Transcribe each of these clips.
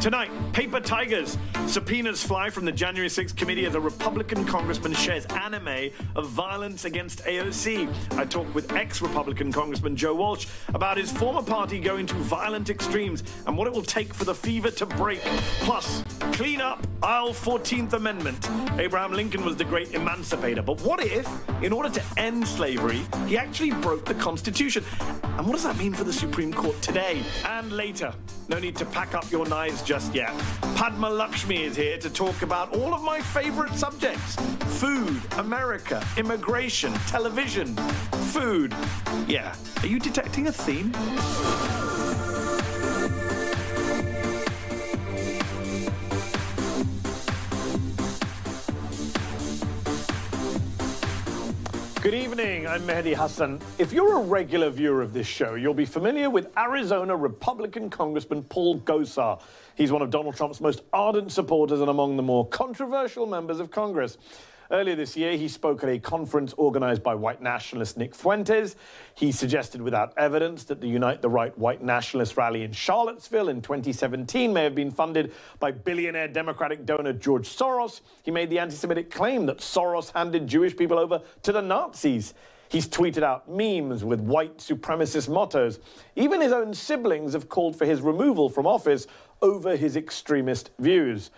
Tonight, paper tigers. Subpoenas fly from the January 6th committee as a Republican congressman shares anime of violence against AOC. I talk with ex Republican Congressman Joe Walsh about his former party going to violent extremes and what it will take for the fever to break. Plus, clean up aisle 14th Amendment. Abraham Lincoln was the great emancipator. But what if, in order to end slavery, he actually broke the Constitution? And what does that mean for the Supreme Court today and later? No need to pack up your knives just yet. Padma Lakshmi is here to talk about all of my favorite subjects food, America, immigration, television, food. Yeah. Are you detecting a theme? Good evening, I'm Mehdi Hasan. If you're a regular viewer of this show, you'll be familiar with Arizona Republican Congressman Paul Gosar. He's one of Donald Trump's most ardent supporters and among the more controversial members of Congress. Earlier this year, he spoke at a conference organized by white nationalist Nick Fuentes. He suggested without evidence that the Unite the Right white nationalist rally in Charlottesville in 2017 may have been funded by billionaire Democratic donor George Soros. He made the anti Semitic claim that Soros handed Jewish people over to the Nazis. He's tweeted out memes with white supremacist mottos. Even his own siblings have called for his removal from office over his extremist views.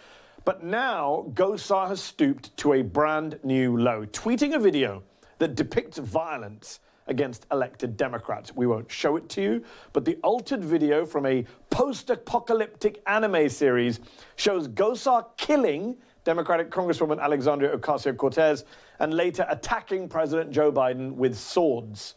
But now, Gosar has stooped to a brand new low, tweeting a video that depicts violence against elected Democrats. We won't show it to you, but the altered video from a post apocalyptic anime series shows Gosar killing Democratic Congresswoman Alexandria Ocasio Cortez and later attacking President Joe Biden with swords.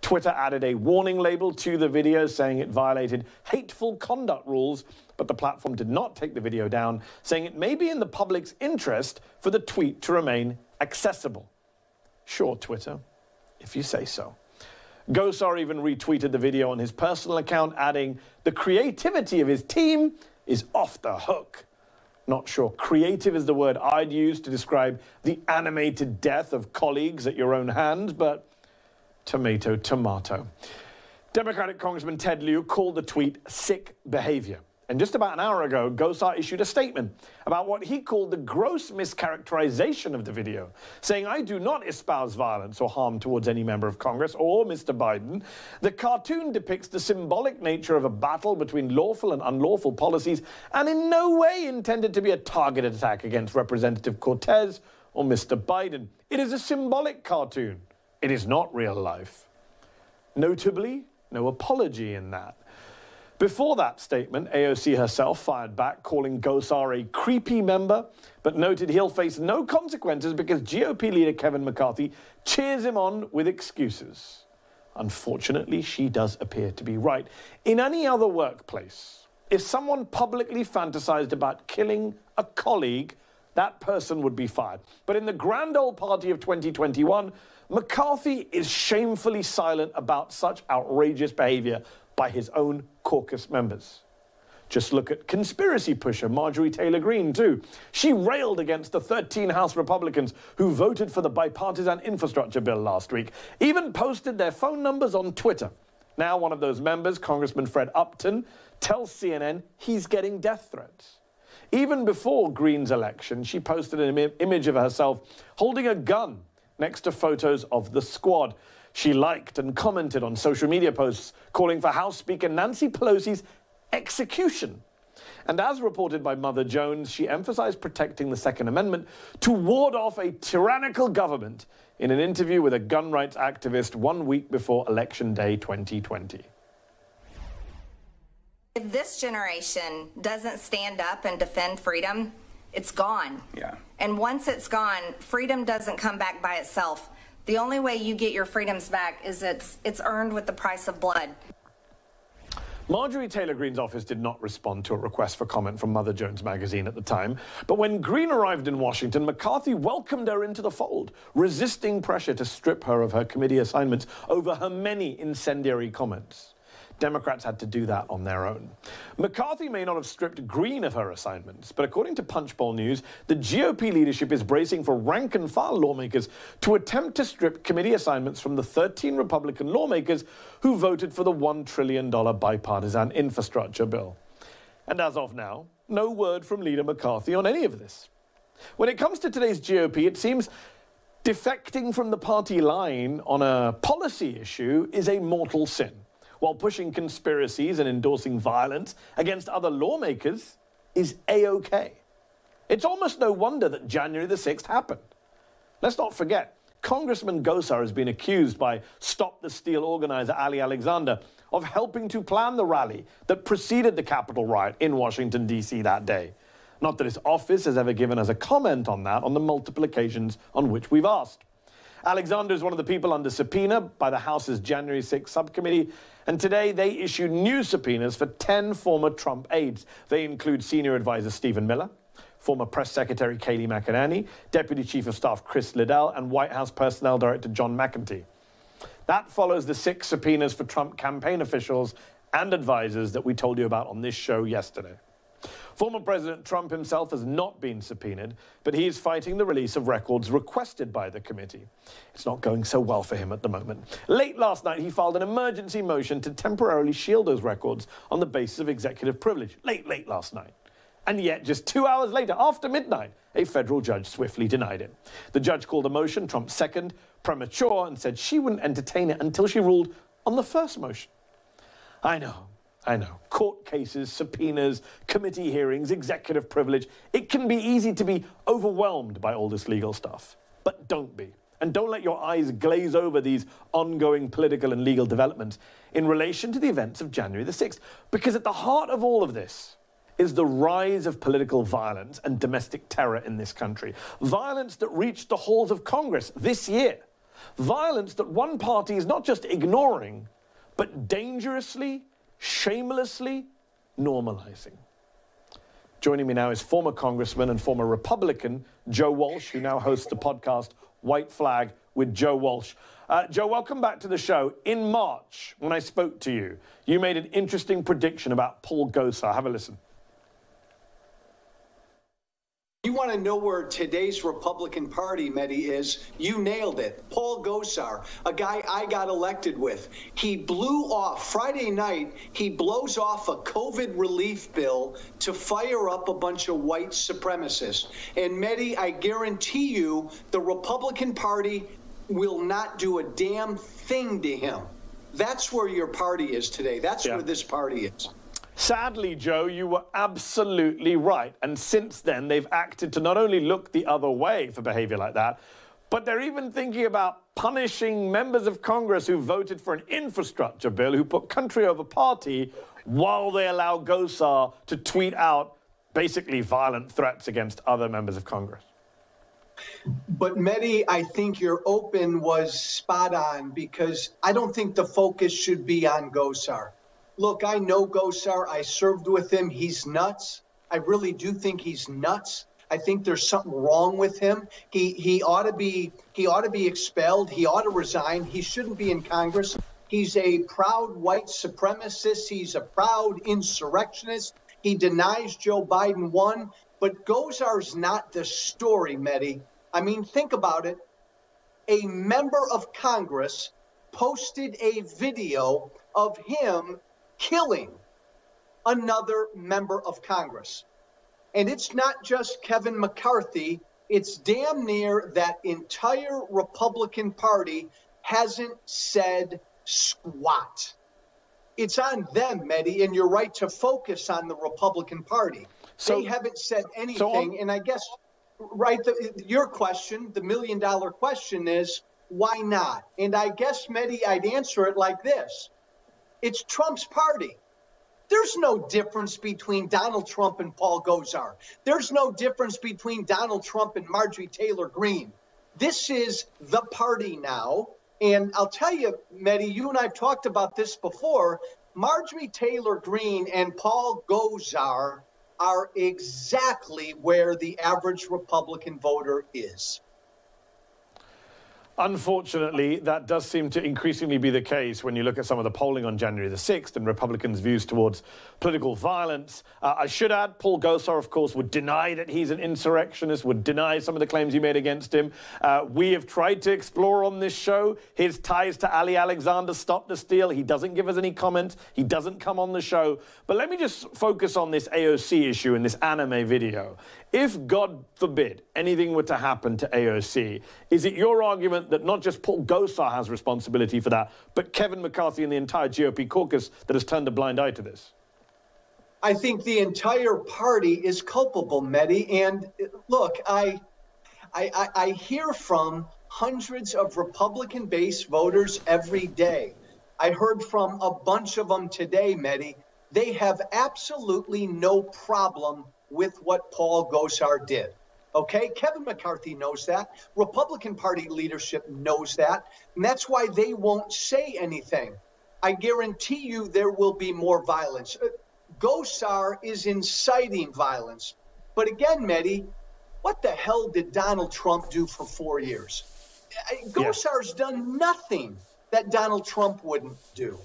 Twitter added a warning label to the video saying it violated hateful conduct rules, but the platform did not take the video down, saying it may be in the public's interest for the tweet to remain accessible. Sure, Twitter, if you say so. Gosar even retweeted the video on his personal account, adding, The creativity of his team is off the hook. Not sure. Creative is the word I'd use to describe the animated death of colleagues at your own hands, but tomato, tomato. Democratic Congressman Ted Lieu called the tweet sick behavior. And just about an hour ago, Gosar issued a statement about what he called the gross mischaracterization of the video, saying, I do not espouse violence or harm towards any member of Congress or Mr. Biden. The cartoon depicts the symbolic nature of a battle between lawful and unlawful policies and in no way intended to be a targeted attack against Representative Cortez or Mr. Biden. It is a symbolic cartoon. It is not real life. Notably, no apology in that. Before that statement, AOC herself fired back, calling Gosar a creepy member, but noted he'll face no consequences because GOP leader Kevin McCarthy cheers him on with excuses. Unfortunately, she does appear to be right. In any other workplace, if someone publicly fantasized about killing a colleague, that person would be fired. But in the grand old party of 2021, McCarthy is shamefully silent about such outrageous behavior by his own caucus members. Just look at conspiracy pusher Marjorie Taylor Greene, too. She railed against the 13 House Republicans who voted for the bipartisan infrastructure bill last week, even posted their phone numbers on Twitter. Now, one of those members, Congressman Fred Upton, tells CNN he's getting death threats. Even before Greene's election, she posted an Im- image of herself holding a gun next to photos of the squad. She liked and commented on social media posts calling for House Speaker Nancy Pelosi's execution. And as reported by Mother Jones, she emphasized protecting the Second Amendment to ward off a tyrannical government in an interview with a gun rights activist one week before Election Day 2020. If this generation doesn't stand up and defend freedom, it's gone. Yeah. And once it's gone, freedom doesn't come back by itself. The only way you get your freedoms back is it's it's earned with the price of blood. Marjorie Taylor Greene's office did not respond to a request for comment from Mother Jones magazine at the time. But when Greene arrived in Washington, McCarthy welcomed her into the fold, resisting pressure to strip her of her committee assignments over her many incendiary comments. Democrats had to do that on their own. McCarthy may not have stripped Greene of her assignments, but according to Punchbowl News, the GOP leadership is bracing for rank and file lawmakers to attempt to strip committee assignments from the 13 Republican lawmakers who voted for the $1 trillion bipartisan infrastructure bill. And as of now, no word from Leader McCarthy on any of this. When it comes to today's GOP, it seems defecting from the party line on a policy issue is a mortal sin, while pushing conspiracies and endorsing violence against other lawmakers is A OK. It's almost no wonder that January the 6th happened. Let's not forget, Congressman Gosar has been accused by Stop the Steal organizer Ali Alexander of helping to plan the rally that preceded the Capitol riot in Washington, D.C. that day. Not that his office has ever given us a comment on that on the multiple occasions on which we've asked. Alexander is one of the people under subpoena by the House's January 6 subcommittee, and today they issued new subpoenas for 10 former Trump aides. They include senior advisor Stephen Miller, former Press Secretary Kayleigh McEnany, Deputy Chief of Staff Chris Liddell, and White House Personnel Director John McEntee. That follows the six subpoenas for Trump campaign officials and advisors that we told you about on this show yesterday. Former President Trump himself has not been subpoenaed, but he is fighting the release of records requested by the committee. It's not going so well for him at the moment. Late last night, he filed an emergency motion to temporarily shield those records on the basis of executive privilege. Late, late last night. And yet, just two hours later, after midnight, a federal judge swiftly denied it. The judge called the motion, Trump's second, premature and said she wouldn't entertain it until she ruled on the first motion. I know, I know. Court cases, subpoenas, committee hearings, executive privilege. It can be easy to be overwhelmed by all this legal stuff. But don't be. And don't let your eyes glaze over these ongoing political and legal developments in relation to the events of January the 6th. Because at the heart of all of this is the rise of political violence and domestic terror in this country. Violence that reached the halls of Congress this year. Violence that one party is not just ignoring, but dangerously, shamelessly normalizing. Joining me now is former Congressman and former Republican Joe Walsh, who now hosts the podcast White Flag with Joe Walsh. Uh, Joe, welcome back to the show. In March, when I spoke to you, you made an interesting prediction about Paul Gosar. Have a listen. You want to know where today's Republican Party, Mehdi, is? You nailed it. Paul Gosar, a guy I got elected with. He blew off, Friday night, he blows off a COVID relief bill to fire up a bunch of white supremacists. And Mehdi, I guarantee you, the Republican Party will not do a damn thing to him. That's where your party is today. That's yeah. where this party is. Sadly, Joe, you were absolutely right. And since then, they've acted to not only look the other way for behavior like that, but they're even thinking about punishing members of Congress who voted for an infrastructure bill, who put country over party, while they allow Gosar to tweet out basically violent threats against other members of Congress. But Mehdi, I think your open was spot on because I don't think the focus should be on Gosar. Look, I know Gosar. I served with him. He's nuts. I really do think he's nuts. I think there's something wrong with him. He he ought to be he ought to be expelled. He ought to resign. He shouldn't be in Congress. He's a proud white supremacist. He's a proud insurrectionist. He denies Joe Biden won. But Gosar's not the story, Mehdi. I mean, think about it. A member of Congress posted a video of him killing another member of Congress. And it's not just Kevin McCarthy, it's damn near that entire Republican Party hasn't said squat. It's on them, Mehdi, and you're right to focus on the Republican Party. So, they haven't said anything, so and I guess, right, the, your question, the million dollar question is, why not? And I guess, Mehdi, I'd answer it like this it's Trump's party. There's no difference between Donald Trump and Paul Gosar. There's no difference between Donald Trump and Marjorie Taylor Greene. This is the party now. And I'll tell you, Mehdi, you and I have talked about this before. Marjorie Taylor Greene and Paul Gosar are exactly where the average Republican voter is. Unfortunately, that does seem to increasingly be the case when you look at some of the polling on January the 6th and Republicans' views towards political violence. Uh, I should add, Paul Gosar, of course, would deny that he's an insurrectionist, would deny some of the claims he made against him. Uh, we have tried to explore on this show his ties to Ali Alexander, Stop the Steal. He doesn't give us any comments. He doesn't come on the show. But let me just focus on this AOC issue in this anime video. If, God forbid, anything were to happen to AOC, is it your argument that not just Paul Gosar has responsibility for that, but Kevin McCarthy and the entire GOP caucus that has turned a blind eye to this? I think the entire party is culpable, Mehdi. And look, I, I, I hear from hundreds of Republican based voters every day. I heard from a bunch of them today, Mehdi. They have absolutely no problem with what Paul Gosar did. Okay, Kevin McCarthy knows that. Republican Party leadership knows that. And that's why they won't say anything. I guarantee you there will be more violence. Uh, Gosar is inciting violence. But again, Mehdi, what the hell did Donald Trump do for four years? Uh, Gosar's yeah. done nothing that Donald Trump wouldn't do.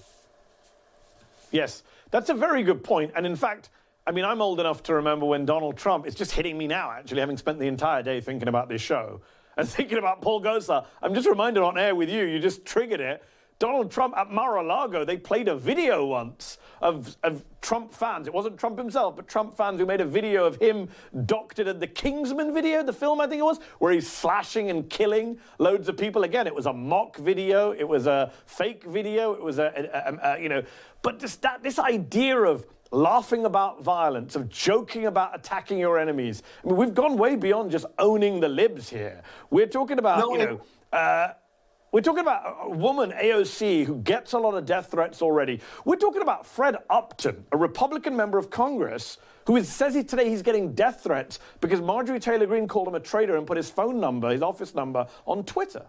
Yes, that's a very good point. And in fact, I mean, I'm old enough to remember when Donald Trump, it's just hitting me now, actually, having spent the entire day thinking about this show and thinking about Paul Gosar. I'm just reminded on air with you, you just triggered it. Donald Trump at Mar-a-Lago, they played a video once of, of Trump fans. It wasn't Trump himself, but Trump fans who made a video of him doctored at the Kingsman video, the film I think it was, where he's slashing and killing loads of people. Again, it was a mock video, it was a fake video, it was a, a, a, a you know, but just that this idea of laughing about violence, of joking about attacking your enemies. I mean, we've gone way beyond just owning the libs here. We're talking about, no, you know, uh, we're talking about a woman, AOC, who gets a lot of death threats already. We're talking about Fred Upton, a Republican member of Congress, who is, says he, today he's getting death threats because Marjorie Taylor Greene called him a traitor and put his phone number, his office number, on Twitter.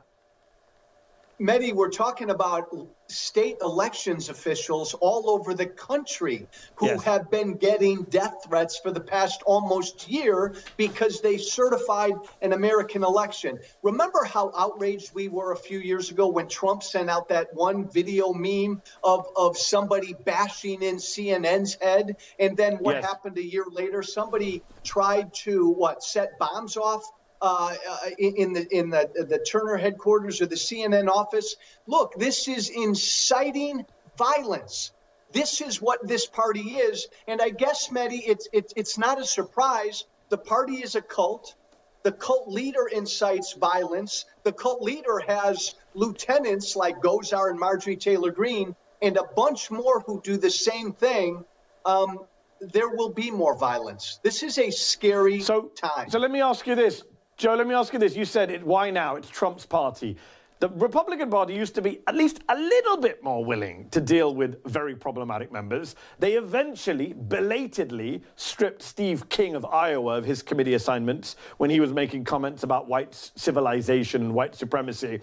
Mehdi, we're talking about state elections officials all over the country who yes. have been getting death threats for the past almost year because they certified an American election. Remember how outraged we were a few years ago when Trump sent out that one video meme of, of somebody bashing in CNN's head? And then what yes. happened a year later? Somebody tried to, what, set bombs off uh, in the in the the Turner headquarters or the CNN office. Look, this is inciting violence. This is what this party is, and I guess, Mehdi, it's it's it's not a surprise. The party is a cult. The cult leader incites violence. The cult leader has lieutenants like Gosar and Marjorie Taylor Greene, and a bunch more who do the same thing. Um, there will be more violence. This is a scary so, time. So let me ask you this: Joe, let me ask you this. You said it. Why now? It's Trump's party. The Republican Party used to be at least a little bit more willing to deal with very problematic members. They eventually, belatedly, stripped Steve King of Iowa of his committee assignments when he was making comments about white civilization and white supremacy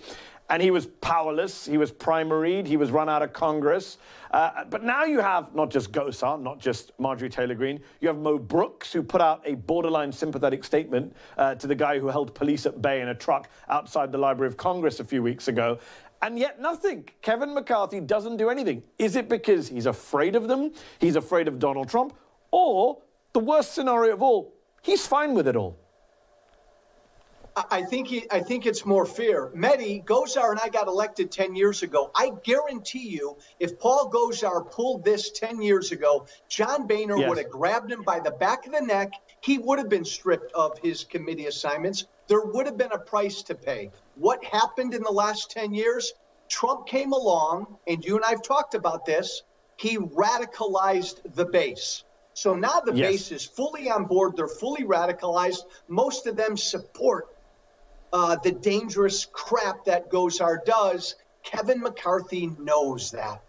and he was powerless. He was primaried. He was run out of Congress. Uh, but now you have not just Gosar, not just Marjorie Taylor Greene. You have Mo Brooks, who put out a borderline sympathetic statement uh, to the guy who held police at bay in a truck outside the Library of Congress a few weeks ago. And yet, nothing. Kevin McCarthy doesn't do anything. Is it because he's afraid of them? He's afraid of Donald Trump? Or, the worst scenario of all, he's fine with it all? I think he, I think it's more fair. Mehdi Gosar and I got elected 10 years ago. I guarantee you, if Paul Gosar pulled this 10 years ago, John Boehner yes. would have grabbed him by the back of the neck. He would have been stripped of his committee assignments. There would have been a price to pay. What happened in the last 10 years? Trump came along, and you and I have talked about this. He radicalized the base. So now the yes. base is fully on board. They're fully radicalized. Most of them support uh, the dangerous crap that Gosar does. Kevin McCarthy knows that.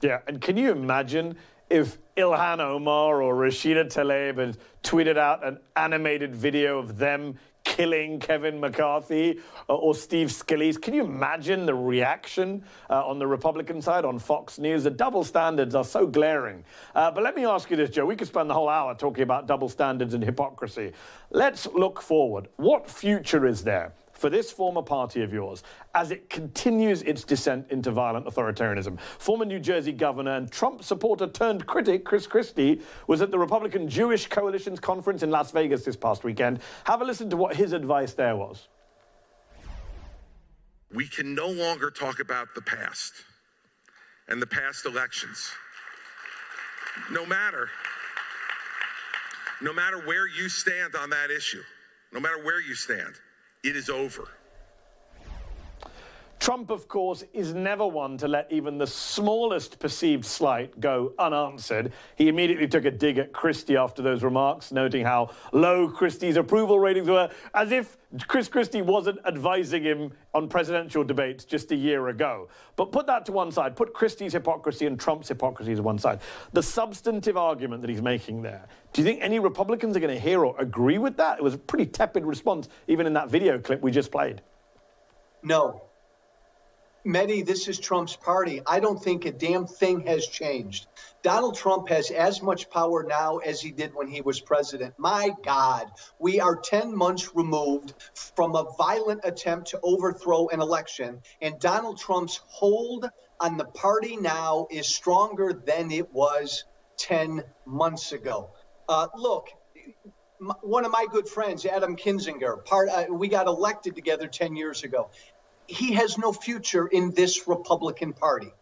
Yeah, and can you imagine if Ilhan Omar or Rashida Tlaib had tweeted out an animated video of them killing Kevin McCarthy uh, or Steve Scalise. Can you imagine the reaction uh, on the Republican side on Fox News? The double standards are so glaring. Uh, but let me ask you this, Joe. We could spend the whole hour talking about double standards and hypocrisy. Let's look forward. What future is there for this former party of yours as it continues its descent into violent authoritarianism. Former New Jersey governor and Trump supporter turned critic Chris Christie was at the Republican Jewish Coalition's conference in Las Vegas this past weekend. Have a listen to what his advice there was. We can no longer talk about the past and the past elections. No matter no matter where you stand on that issue, no matter where you stand, it is over. Trump, of course, is never one to let even the smallest perceived slight go unanswered. He immediately took a dig at Christie after those remarks, noting how low Christie's approval ratings were, as if Chris Christie wasn't advising him on presidential debates just a year ago. But put that to one side. Put Christie's hypocrisy and Trump's hypocrisy to one side. The substantive argument that he's making there, do you think any Republicans are going to hear or agree with that? It was a pretty tepid response, even in that video clip we just played. No, Mehdi, this is Trump's party. I don't think a damn thing has changed. Donald Trump has as much power now as he did when he was president. My God, we are 10 months removed from a violent attempt to overthrow an election, and Donald Trump's hold on the party now is stronger than it was 10 months ago. Uh, look, one of my good friends, Adam Kinzinger, part uh, we got elected together 10 years ago he has no future in this Republican Party.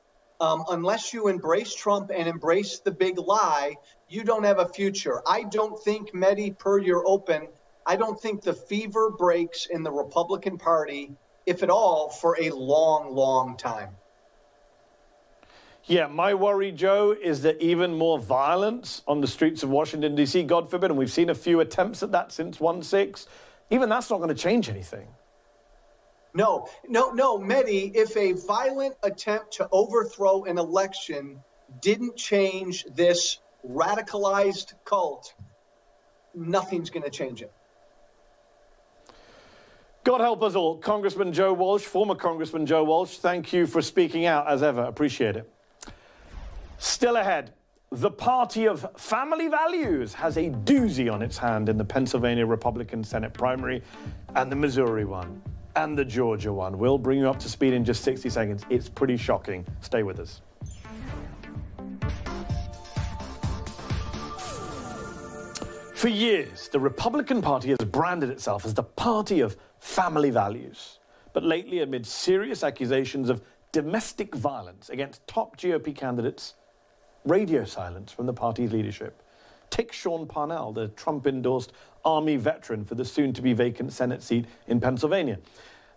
Um, unless you embrace Trump and embrace the big lie, you don't have a future. I don't think, Mehdi, per your open, I don't think the fever breaks in the Republican Party, if at all, for a long, long time. Yeah, my worry, Joe, is that even more violence on the streets of Washington, D.C., God forbid, and we've seen a few attempts at that since 1 6, even that's not going to change anything. No, no, no, Mehdi, if a violent attempt to overthrow an election didn't change this radicalized cult, nothing's going to change it. God help us all. Congressman Joe Walsh, former Congressman Joe Walsh, thank you for speaking out as ever. Appreciate it. Still ahead, the party of family values has a doozy on its hand in the Pennsylvania Republican Senate primary and the Missouri one and the Georgia one. We'll bring you up to speed in just 60 seconds. It's pretty shocking. Stay with us. For years, the Republican Party has branded itself as the party of family values. But lately, amid serious accusations of domestic violence against top GOP candidates, radio silence from the party's leadership. Take Sean Parnell, the Trump endorsed Army veteran for the soon to be vacant Senate seat in Pennsylvania.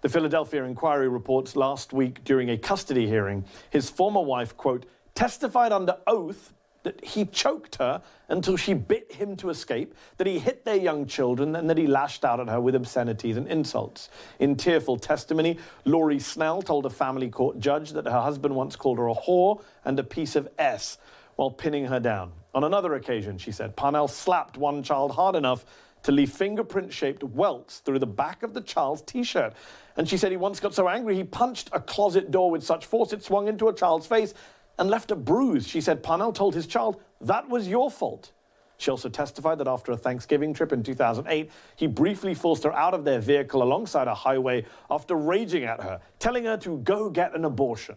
The Philadelphia Inquirer reports last week during a custody hearing, his former wife, quote, testified under oath that he choked her until she bit him to escape, that he hit their young children, and that he lashed out at her with obscenities and insults. In tearful testimony, Laurie Snell told a family court judge that her husband once called her a whore and a piece of S while pinning her down. On another occasion, she said, Parnell slapped one child hard enough to leave fingerprint shaped welts through the back of the child's t shirt. And she said he once got so angry he punched a closet door with such force it swung into a child's face and left a bruise. She said Parnell told his child, That was your fault. She also testified that after a Thanksgiving trip in 2008, he briefly forced her out of their vehicle alongside a highway after raging at her, telling her to go get an abortion.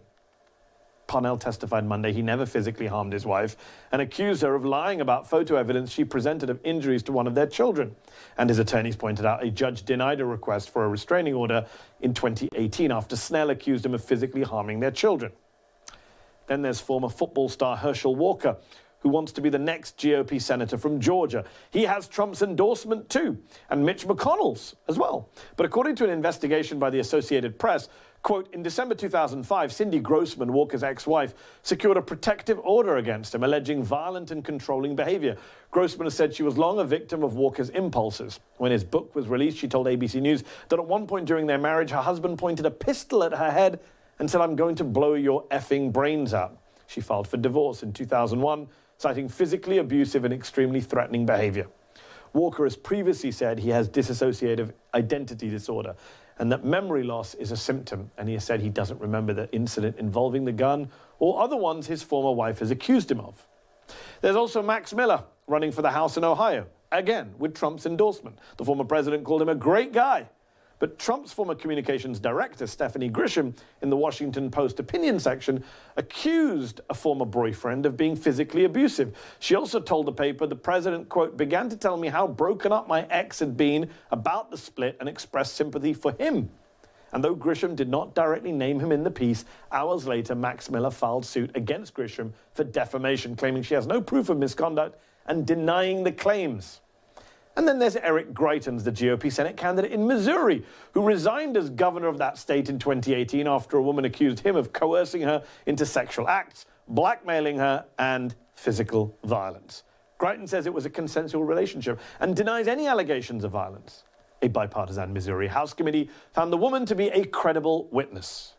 Parnell testified Monday he never physically harmed his wife and accused her of lying about photo evidence she presented of injuries to one of their children. And his attorneys pointed out a judge denied a request for a restraining order in 2018 after Snell accused him of physically harming their children. Then there's former football star Herschel Walker, who wants to be the next GOP senator from Georgia. He has Trump's endorsement too, and Mitch McConnell's as well. But according to an investigation by the Associated Press, Quote, in December 2005, Cindy Grossman, Walker's ex wife, secured a protective order against him, alleging violent and controlling behavior. Grossman has said she was long a victim of Walker's impulses. When his book was released, she told ABC News that at one point during their marriage, her husband pointed a pistol at her head and said, I'm going to blow your effing brains out. She filed for divorce in 2001, citing physically abusive and extremely threatening behavior. Walker has previously said he has dissociative identity disorder and that memory loss is a symptom. And he has said he doesn't remember the incident involving the gun or other ones his former wife has accused him of. There's also Max Miller running for the House in Ohio, again with Trump's endorsement. The former president called him a great guy. But Trump's former communications director, Stephanie Grisham, in the Washington Post opinion section, accused a former boyfriend of being physically abusive. She also told the paper the president, quote, began to tell me how broken up my ex had been about the split and expressed sympathy for him. And though Grisham did not directly name him in the piece, hours later, Max Miller filed suit against Grisham for defamation, claiming she has no proof of misconduct and denying the claims. And then there's Eric Greitens, the GOP Senate candidate in Missouri, who resigned as governor of that state in 2018 after a woman accused him of coercing her into sexual acts, blackmailing her, and physical violence. Greitens says it was a consensual relationship and denies any allegations of violence. A bipartisan Missouri House committee found the woman to be a credible witness.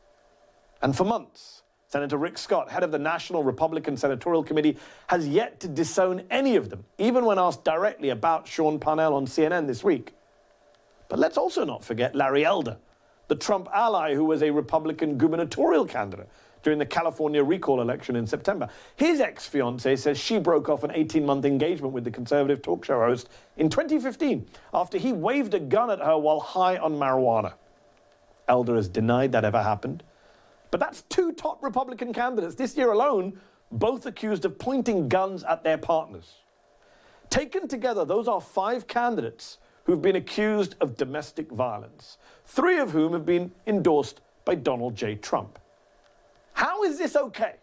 And for months, Senator Rick Scott, head of the National Republican Senatorial Committee, has yet to disown any of them, even when asked directly about Sean Parnell on CNN this week. But let's also not forget Larry Elder, the Trump ally who was a Republican gubernatorial candidate during the California recall election in September. His ex fiancee says she broke off an 18 month engagement with the conservative talk show host in 2015 after he waved a gun at her while high on marijuana. Elder has denied that ever happened but that's two top Republican candidates this year alone, both accused of pointing guns at their partners. Taken together, those are five candidates who've been accused of domestic violence, three of whom have been endorsed by Donald J. Trump. How is this okay?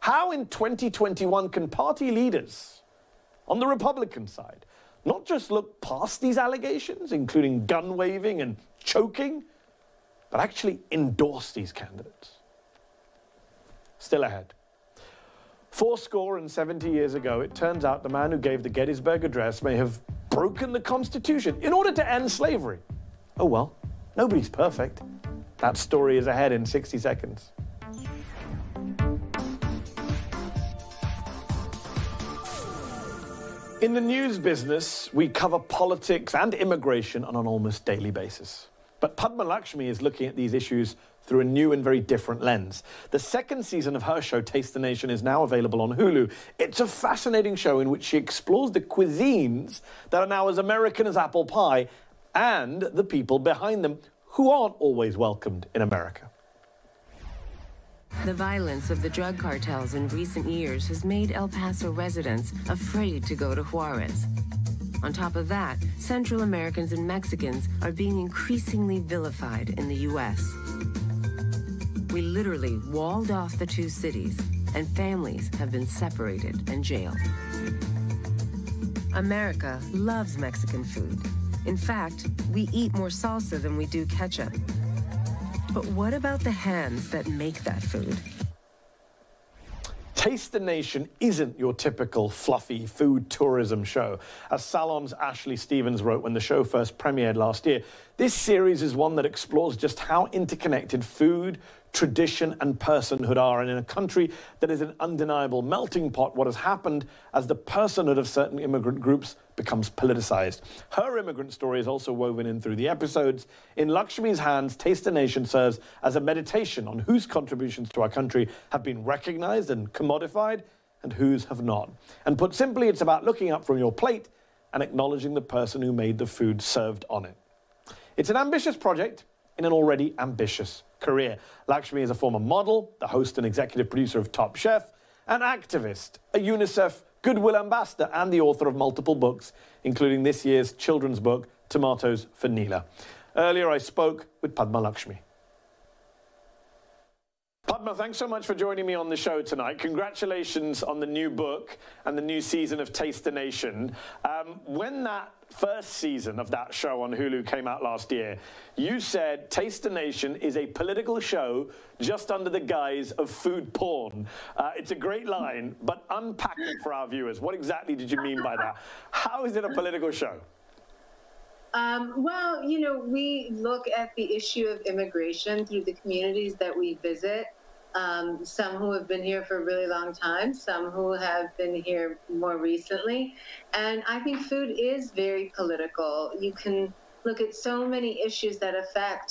How in 2021 can party leaders on the Republican side not just look past these allegations, including gun waving and choking, but actually endorse these candidates. Still ahead. Four score and 70 years ago, it turns out the man who gave the Gettysburg Address may have broken the Constitution in order to end slavery. Oh well, nobody's perfect. That story is ahead in 60 seconds. In the news business, we cover politics and immigration on an almost daily basis. But Padma Lakshmi is looking at these issues through a new and very different lens. The second season of her show, Taste the Nation, is now available on Hulu. It's a fascinating show in which she explores the cuisines that are now as American as apple pie and the people behind them who aren't always welcomed in America. The violence of the drug cartels in recent years has made El Paso residents afraid to go to Juarez. On top of that, Central Americans and Mexicans are being increasingly vilified in the U.S. We literally walled off the two cities, and families have been separated and jailed. America loves Mexican food. In fact, we eat more salsa than we do ketchup. But what about the hands that make that food? Taste the Nation isn't your typical fluffy food tourism show. As Salon's Ashley Stevens wrote when the show first premiered last year, this series is one that explores just how interconnected food, tradition and personhood are. And in a country that is an undeniable melting pot, what has happened as the personhood of certain immigrant groups becomes politicized. Her immigrant story is also woven in through the episodes. In Lakshmi's hands, Taste the Nation serves as a meditation on whose contributions to our country have been recognized and commodified and whose have not. And put simply, it's about looking up from your plate and acknowledging the person who made the food served on it. It's an ambitious project in an already ambitious career. Lakshmi is a former model, the host and executive producer of Top Chef, an activist, a UNICEF Goodwill Ambassador, and the author of multiple books, including this year's children's book, Tomatoes for Neela. Earlier, I spoke with Padma Lakshmi. Padma, thanks so much for joining me on the show tonight. Congratulations on the new book and the new season of Taste the Nation. Um, when that first season of that show on Hulu came out last year, you said Taste the Nation is a political show just under the guise of food porn. Uh, it's a great line, but unpack it for our viewers. What exactly did you mean by that? How is it a political show? Um, well, you know, we look at the issue of immigration through the communities that we visit um, some who have been here for a really long time, some who have been here more recently. And I think food is very political. You can look at so many issues that affect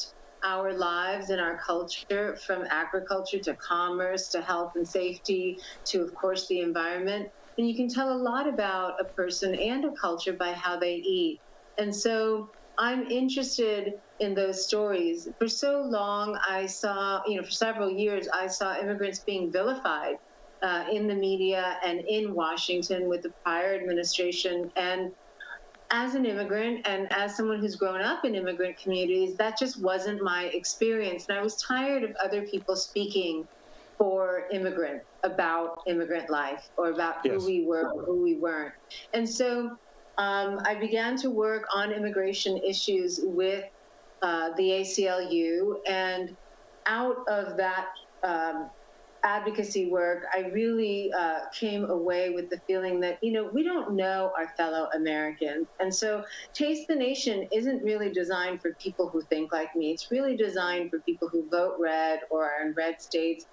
our lives and our culture from agriculture to commerce to health and safety to, of course, the environment. And you can tell a lot about a person and a culture by how they eat. And so I'm interested in those stories. For so long, I saw, you know, for several years, I saw immigrants being vilified uh, in the media and in Washington with the prior administration. And as an immigrant and as someone who's grown up in immigrant communities, that just wasn't my experience. And I was tired of other people speaking for immigrant about immigrant life or about yes. who we were or who we weren't. And so um, I began to work on immigration issues with uh, the ACLU, and out of that um, advocacy work, I really uh, came away with the feeling that, you know, we don't know our fellow Americans. And so Taste the Nation isn't really designed for people who think like me. It's really designed for people who vote red or are in red states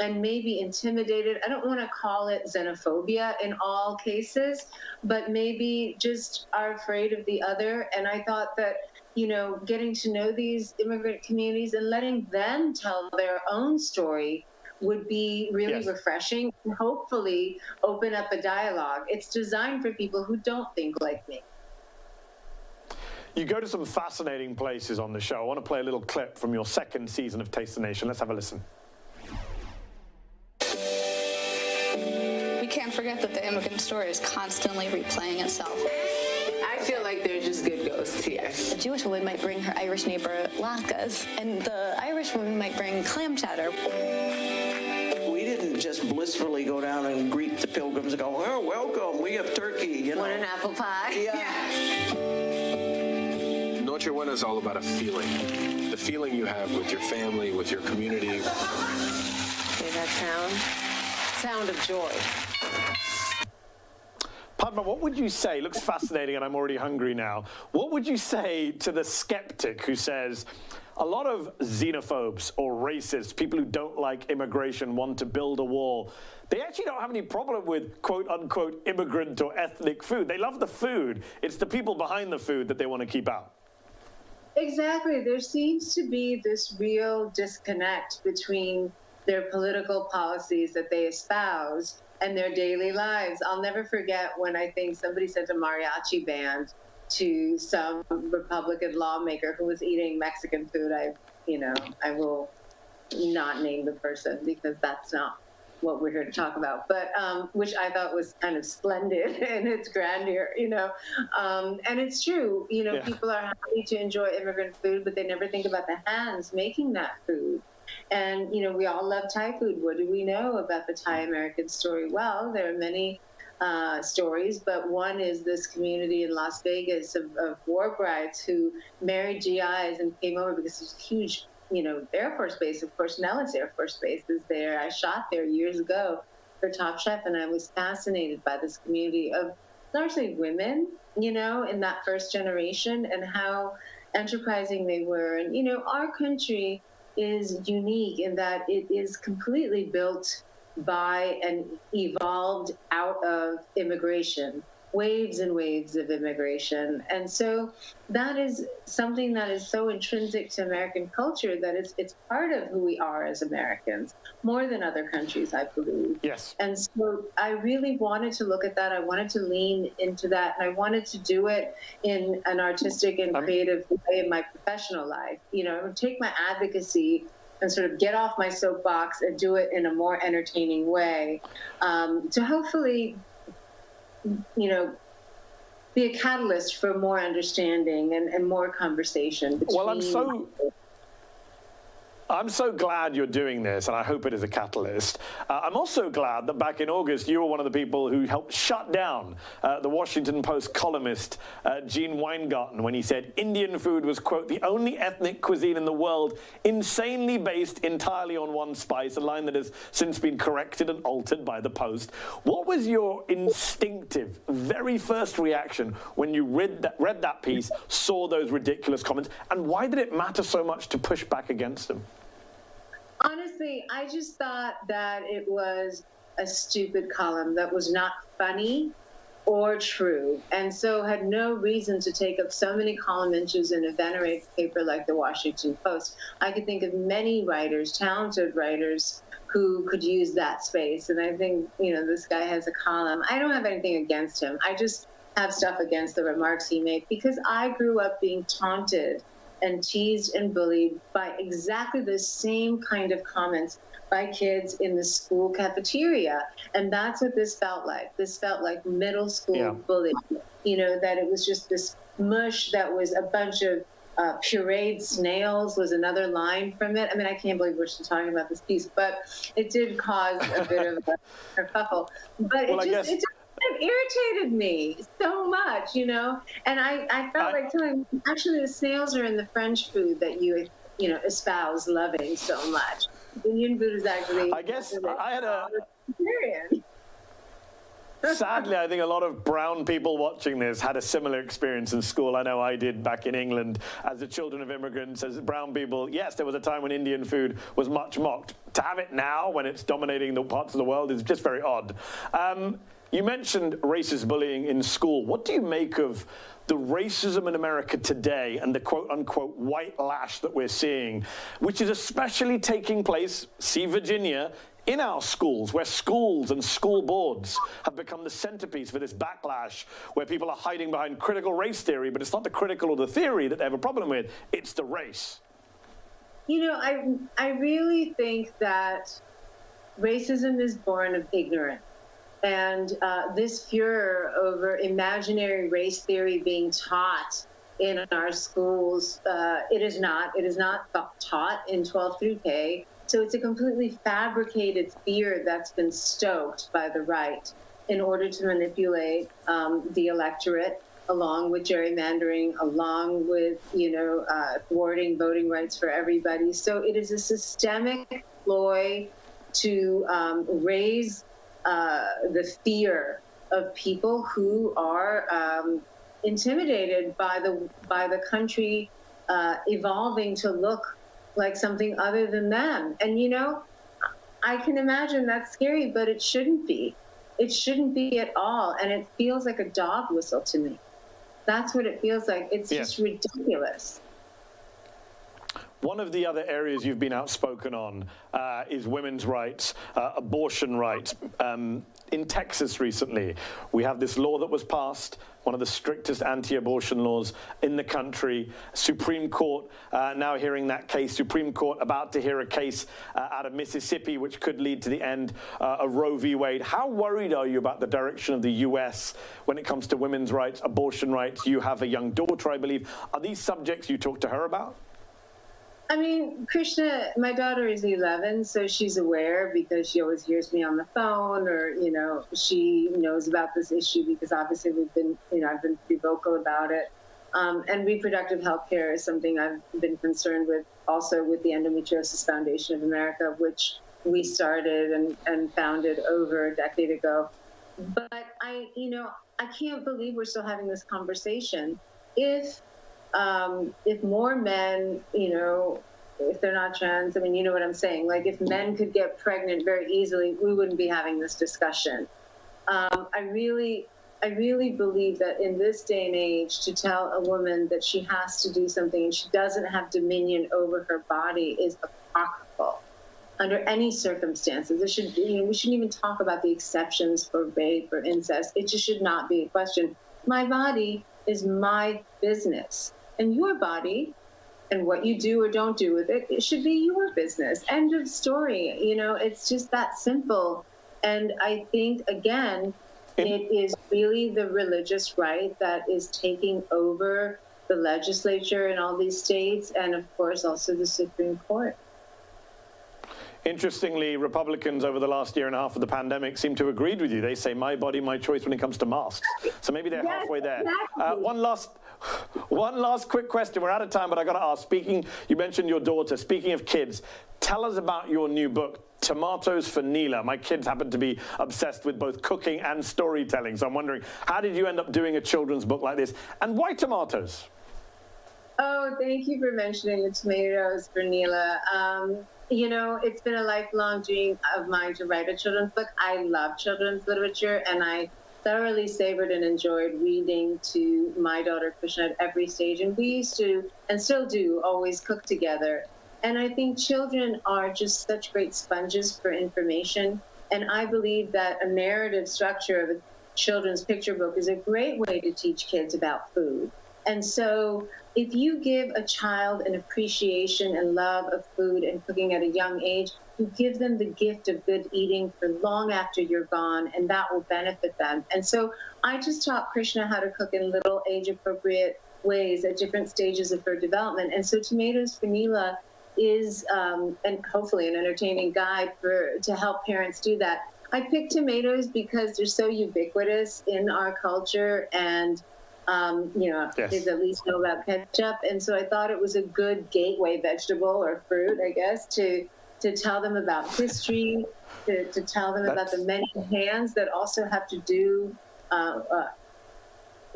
and maybe intimidated. I don't want to call it xenophobia in all cases, but maybe just are afraid of the other. And I thought that you know, getting to know these immigrant communities and letting them tell their own story would be really yes. refreshing and hopefully open up a dialogue. It's designed for people who don't think like me. You go to some fascinating places on the show. I want to play a little clip from your second season of Taste the Nation. Let's have a listen. Forget that the immigrant story is constantly replaying itself. I feel like they're just good ghosts here. The Jewish woman might bring her Irish neighbor latkes, and the Irish woman might bring clam chowder We didn't just blissfully go down and greet the pilgrims and go, oh, welcome, we have turkey, you know. Want an apple pie? Yeah. yeah. Noche Buena is all about a feeling. The feeling you have with your family, with your community. Hear that sound? Sound of joy. Padma, what would you say? Looks fascinating, and I'm already hungry now. What would you say to the skeptic who says, a lot of xenophobes or racists, people who don't like immigration, want to build a wall. They actually don't have any problem with quote unquote immigrant or ethnic food. They love the food. It's the people behind the food that they want to keep out. Exactly. There seems to be this real disconnect between their political policies that they espouse and their daily lives. I'll never forget when I think somebody sent a mariachi band to some Republican lawmaker who was eating Mexican food. I, you know, I will not name the person because that's not what we're here to talk about, but um, which I thought was kind of splendid in its grandeur, you know. Um, and it's true, you know, yeah. people are happy to enjoy immigrant food, but they never think about the hands making that food. And, you know, we all love Thai food. What do we know about the Thai American story? Well, there are many uh, stories, but one is this community in Las Vegas of, of war brides who married GIs and came over because there's huge, you know, Air Force base. Of course, Nellis Air Force Base is there. I shot there years ago for Top Chef, and I was fascinated by this community of largely women, you know, in that first generation and how enterprising they were. And, you know, our country is unique in that it is completely built by and evolved out of immigration, waves and waves of immigration. And so that is something that is so intrinsic to American culture that it's, it's part of who we are as Americans, more than other countries, I believe. Yes. And so I really wanted to look at that. I wanted to lean into that. And I wanted to do it in an artistic and creative way in my professional life. You know, take my advocacy and sort of get off my soapbox and do it in a more entertaining way um, to hopefully, you know, be a catalyst for more understanding and, and more conversation. well, I'm so I'm so glad you're doing this, and I hope it is a catalyst. Uh, I'm also glad that back in August, you were one of the people who helped shut down uh, the Washington Post columnist uh, Gene Weingarten when he said Indian food was, quote, the only ethnic cuisine in the world insanely based entirely on one spice, a line that has since been corrected and altered by the Post. What was your instinctive, very first reaction when you read that, read that piece, saw those ridiculous comments, and why did it matter so much to push back against them? Honestly, I just thought that it was a stupid column that was not funny or true, and so had no reason to take up so many column inches in a venerated paper like the Washington Post. I could think of many writers, talented writers, who could use that space. And I think, you know, this guy has a column. I don't have anything against him. I just have stuff against the remarks he made because I grew up being taunted and teased and bullied by exactly the same kind of comments by kids in the school cafeteria. And that's what this felt like. This felt like middle school Yeah. bullying. You know, that it was just this mush that was a bunch of uh, pureed snails was another line from it. I mean, I can't believe we're still talking about this piece, but it did cause a bit of a kerfuffle. But Well, it just, it just kind of irritated me so much, you know. And I, I felt like telling actually the snails are in the French food that you, you know, espouse loving so much. Indian food is actually. I guess I had a. vegetarian. Sadly, I think a lot of brown people watching this had a similar experience in school. I know I did back in England as the children of immigrants, as brown people. Yes, there was a time when Indian food was much mocked. To have it now, when it's dominating the parts of the world, is just very odd. Um, you mentioned racist bullying in school. What do you make of the racism in America today and the quote unquote white lash that we're seeing, which is especially taking place, see Virginia, in our schools, where schools and school boards have become the centerpiece for this backlash, where people are hiding behind critical race theory, but it's not the critical or the theory that they have a problem with, it's the race. You know, I I really think that racism is born of ignorance, and uh, this furor over imaginary race theory being taught in our schools, uh, it is not. It is not taught in 12 through K. So it's a completely fabricated fear that's been stoked by the right in order to manipulate um, the electorate, along with gerrymandering, along with you know uh, thwarting voting rights for everybody. So it is a systemic ploy to um, raise uh, the fear of people who are um, intimidated by the by the country uh, evolving to look like something other than them. And you know, I can imagine that's scary, but it shouldn't be. It shouldn't be at all. And it feels like a dog whistle to me. That's what it feels like. It's Yeah. just ridiculous. One of the other areas you've been outspoken on uh, is women's rights, uh, abortion rights. Um, in Texas recently, we have this law that was passed, one of the strictest anti abortion laws in the country. Supreme Court uh, now hearing that case. Supreme Court about to hear a case uh, out of Mississippi, which could lead to the end uh, of Roe v. Wade. How worried are you about the direction of the U.S. when it comes to women's rights, abortion rights? You have a young daughter, I believe. Are these subjects you talk to her about? I mean, Krishna, my daughter is 11, so she's aware because she always hears me on the phone, or you know, she knows about this issue because obviously we've been, you know, I've been pretty vocal about it. Um, and reproductive health care is something I've been concerned with, also with the Endometriosis Foundation of America, which we started and, and founded over a decade ago. But I, you know, I can't believe we're still having this conversation. If um, if more men, you know, if they're not trans, I mean, you know what I'm saying. Like, if men could get pregnant very easily, we wouldn't be having this discussion. Um, I really, I really believe that in this day and age, to tell a woman that she has to do something and she doesn't have dominion over her body is apocryphal. Under any circumstances, it should. You know, we shouldn't even talk about the exceptions for rape or incest. It just should not be a question. My body is my business and your body and what you do or don't do with it, it should be your business. End of story. You know, it's just that simple. And I think, again, it is really the religious right that is taking over the legislature in all these states, and of course, also the Supreme Court. Interestingly, Republicans over the last year and a half of the pandemic seem to have agreed with you. They say my body, my choice when it comes to masks. So maybe they're Yes, halfway there. exactly. Uh, one last, one last quick question. We're out of time, but I got to ask. Speaking, you mentioned your daughter. Speaking of kids, tell us about your new book. Tomatoes for Neela. My kids happen to be obsessed with both cooking and storytelling. So I'm wondering, how did you end up doing a children's book like this? And why tomatoes? Oh, thank you for mentioning the tomatoes for Neela. Um, you know, it's been a lifelong dream of mine to write a children's book. I love children's literature, and I thoroughly savored and enjoyed reading to my daughter Krishna at every stage. And we used to, and still do, always cook together. And I think children are just such great sponges for information. And I believe that a narrative structure of a children's picture book is a great way to teach kids about food. And so, if you give a child an appreciation and love of food and cooking at a young age, you give them the gift of good eating for long after you're gone, and that will benefit them. And so, I just taught Krishna how to cook in little age appropriate ways at different stages of her development. And so, Tomatoes for Neela is, um, and hopefully, an entertaining guide for to help parents do that. I picked tomatoes because they're so ubiquitous in our culture and um, you know, yes. kids at least know about ketchup. And so I thought it was a good gateway vegetable or fruit, I guess, to to tell them about history, to, to tell them That's... about the many hands that also have to do, uh, uh,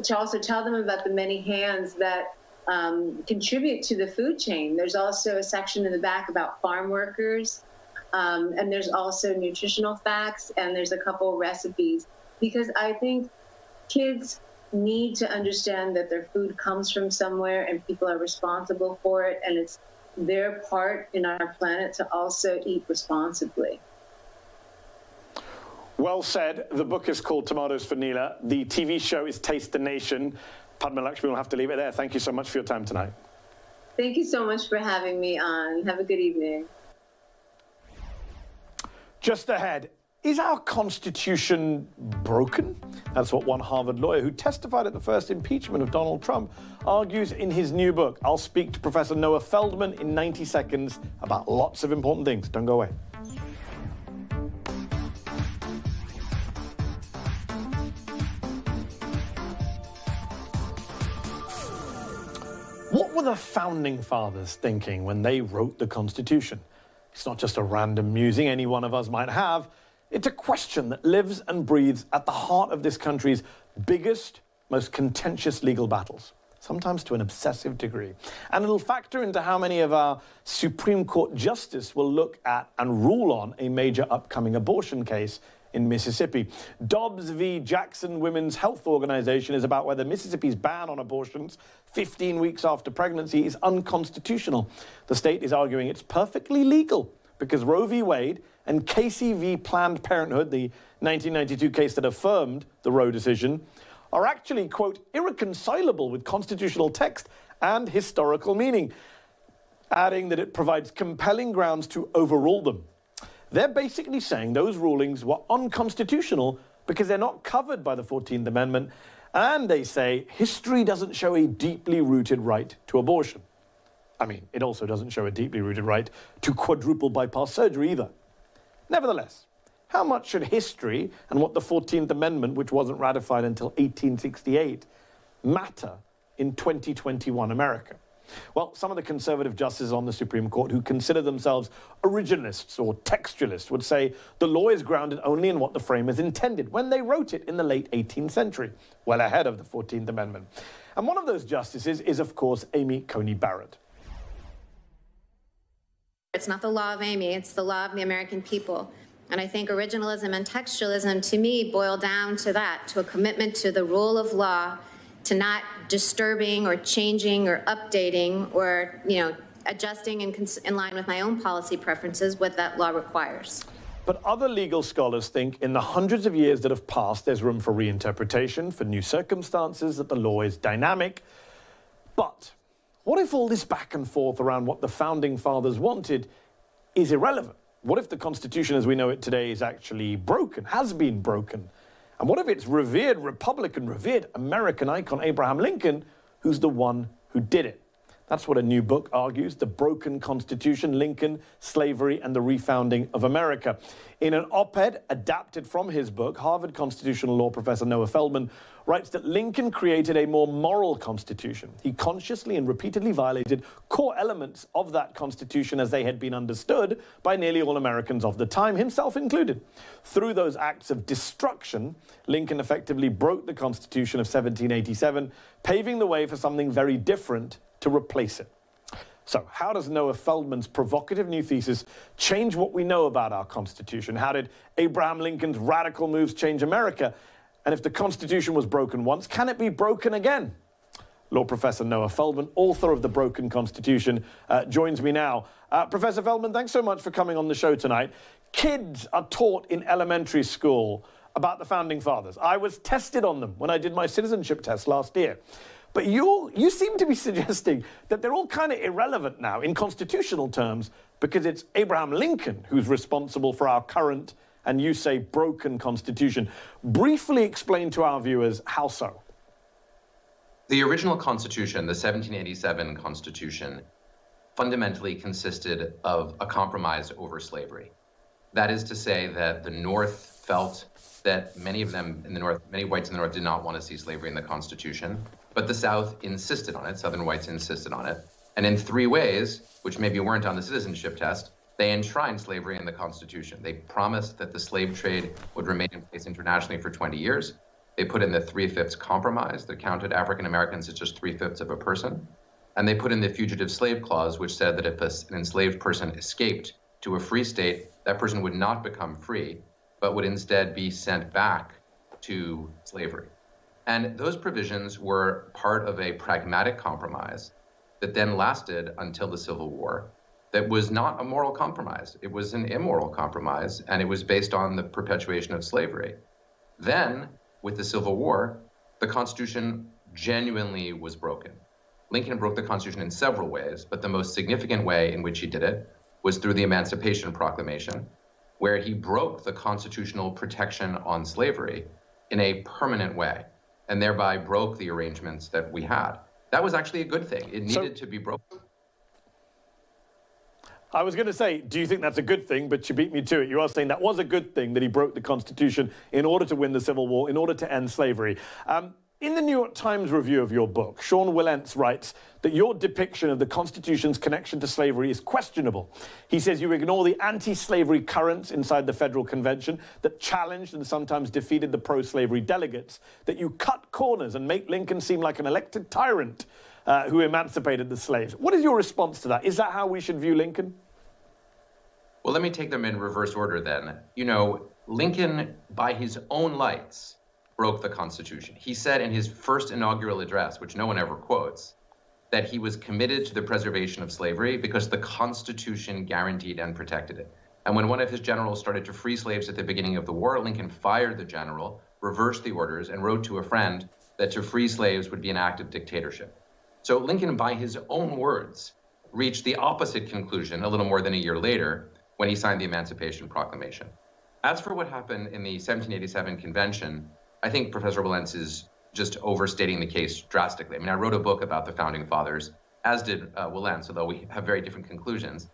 to also tell them about the many hands that um, contribute to the food chain. There's also a section in the back about farm workers, um, and there's also nutritional facts, and there's a couple recipes because I think kids need to understand that their food comes from somewhere and people are responsible for it, and it's their part in our planet to also eat responsibly. Well said. The book is called Tomatoes for Neela. The TV show is Taste the Nation. Padma Lakshmi will have to leave it there. Thank you so much for your time tonight. Thank you so much for having me on. Have a good evening. Just ahead, is our Constitution broken? That's what one Harvard lawyer who testified at the first impeachment of Donald Trump argues in his new book. I'll speak to Professor Noah Feldman in 90 seconds about lots of important things. Don't go away. What were the founding fathers thinking when they wrote the Constitution? It's not just a random musing any one of us might have. It's a question that lives and breathes at the heart of this country's biggest, most contentious legal battles, sometimes to an obsessive degree. And it'll factor into how many of our Supreme Court justices will look at and rule on a major upcoming abortion case in Mississippi. Dobbs v. Jackson Women's Health Organization is about whether Mississippi's ban on abortions 15 weeks after pregnancy is unconstitutional. The state is arguing it's perfectly legal because Roe v. Wade and Casey v. Planned Parenthood, the 1992 case that affirmed the Roe decision, are actually, quote, irreconcilable with constitutional text and historical meaning, adding that it provides compelling grounds to overrule them. They're basically saying those rulings were unconstitutional because they're not covered by the 14th Amendment, and they say history doesn't show a deeply rooted right to abortion. I mean, it also doesn't show a deeply rooted right to quadruple bypass surgery either. Nevertheless, how much should history and what the 14th Amendment, which wasn't ratified until 1868, matter in 2021 America? Well, some of the conservative justices on the Supreme Court who consider themselves originalists or textualists would say the law is grounded only in what the framers intended when they wrote it in the late 18th century, well ahead of the 14th Amendment. And one of those justices is, of course, Amy Coney Barrett. It's not the law of Amy, it's the law of the American people. And I think originalism and textualism to me boil down to that, to a commitment to the rule of law, to not disturbing or changing or updating or, you know, adjusting in, in line with my own policy preferences what that law requires. But other legal scholars think in the hundreds of years that have passed, there's room for reinterpretation, for new circumstances, that the law is dynamic. But what if all this back and forth around what the founding fathers wanted is irrelevant? What if the Constitution as we know it today is actually broken, has been broken? And what if it's revered Republican, revered American icon Abraham Lincoln, who's the one who did it? That's what a new book argues The Broken Constitution Lincoln, Slavery, and the Refounding of America. In an op ed adapted from his book, Harvard constitutional law professor Noah Feldman writes that Lincoln created a more moral constitution. He consciously and repeatedly violated core elements of that constitution as they had been understood by nearly all Americans of the time, himself included. Through those acts of destruction, Lincoln effectively broke the Constitution of 1787, paving the way for something very different to replace it. So, how does Noah Feldman's provocative new thesis change what we know about our Constitution? How did Abraham Lincoln's radical moves change America? And if the Constitution was broken once, can it be broken again? Law Professor Noah Feldman, author of The Broken Constitution, uh, joins me now. Uh, Professor Feldman, thanks so much for coming on the show tonight. Kids are taught in elementary school about the founding fathers. I was tested on them when I did my citizenship test last year. But you, you seem to be suggesting that they're all kind of irrelevant now in constitutional terms because it's Abraham Lincoln who's responsible for our current and you say broken constitution. Briefly explain to our viewers how so. The original Constitution, the 1787 Constitution, fundamentally consisted of a compromise over slavery. That is to say, that the North felt that many of them in the North, many whites in the North did not want to see slavery in the Constitution, but the South insisted on it. Southern whites insisted on it. And in three ways, which maybe weren't on the citizenship test, they enshrined slavery in the Constitution. They promised that the slave trade would remain in place internationally for 20 years. They put in the three fifths compromise that counted African Americans as just three fifths of a person. And they put in the fugitive slave clause, which said that if an enslaved person escaped to a free state, that person would not become free, but would instead be sent back to slavery. And those provisions were part of a pragmatic compromise that then lasted until the Civil War. That was not a moral compromise. It was an immoral compromise, and it was based on the perpetuation of slavery. Then with the Civil War, the Constitution genuinely was broken. Lincoln broke the Constitution in several ways, but the most significant way in which he did it was through the Emancipation Proclamation, where he broke the constitutional protection on slavery in a permanent way and thereby broke the arrangements that we had. That was actually a good thing. It needed so, to be broken. I was going to say, do you think that's a good thing? But you beat me to it. You are saying that was a good thing that he broke the Constitution in order to win the Civil War, in order to end slavery. Um, in the New York Times review of your book, Sean Wilentz writes that your depiction of the Constitution's connection to slavery is questionable. He says you ignore the anti slavery currents inside the Federal Convention that challenged and sometimes defeated the pro slavery delegates, that you cut corners and make Lincoln seem like an elected tyrant uh, who emancipated the slaves. What is your response to that? Is that how we should view Lincoln? Well, let me take them in reverse order then. You know, Lincoln, by his own lights, broke the Constitution. He said in his first inaugural address, which no one ever quotes, that he was committed to the preservation of slavery because the Constitution guaranteed and protected it. And when one of his generals started to free slaves at the beginning of the war, Lincoln fired the general, reversed the orders, and wrote to a friend that to free slaves would be an act of dictatorship. So Lincoln, by his own words, reached the opposite conclusion a little more than a year later when he signed the Emancipation Proclamation. As for what happened in the 1787 convention, I think Professor Wilentz is just overstating the case drastically. I mean, I wrote a book about the founding fathers, as did uh, Wilentz, although we have very different conclusions.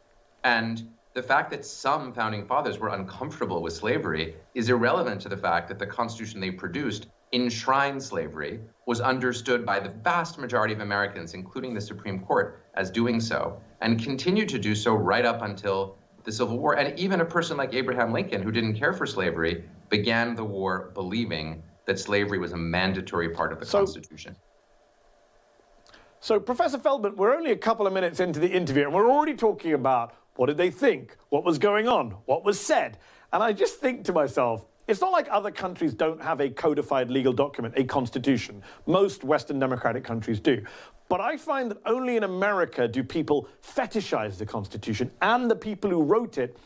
And the fact that some founding fathers were uncomfortable with slavery is irrelevant to the fact that the Constitution they produced enshrined slavery was understood by the vast majority of Americans, including the Supreme Court, as doing so, and continued to do so right up until the Civil War. And even a person like Abraham Lincoln, who didn't care for slavery, began the war believing that slavery was a mandatory part of the so, Constitution. So, Professor Feldman, we're only a couple of minutes into the interview, and we're already talking about what did they think, what was going on, what was said. And I just think to myself, it's not like other countries don't have a codified legal document, a constitution. Most Western democratic countries do. But I find that only in America do people fetishize the Constitution and the people who wrote it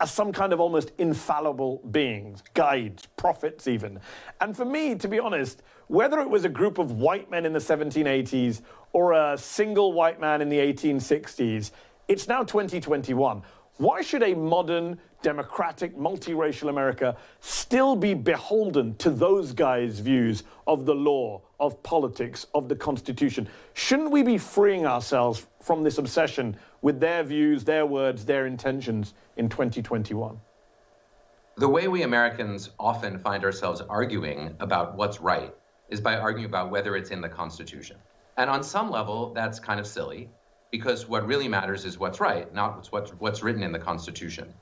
as some kind of almost infallible beings, guides, prophets, even. And for me, to be honest, whether it was a group of white men in the 1780s or a single white man in the 1860s, it's now 2021. Why should a modern, democratic, multiracial America still be beholden to those guys' views of the law, of politics, of the Constitution? Shouldn't we be freeing ourselves from this obsession with their views, their words, their intentions in 2021? The way we Americans often find ourselves arguing about what's right is by arguing about whether it's in the Constitution. And on some level, that's kind of silly because what really matters is what's right, not what's, what's written in the Constitution.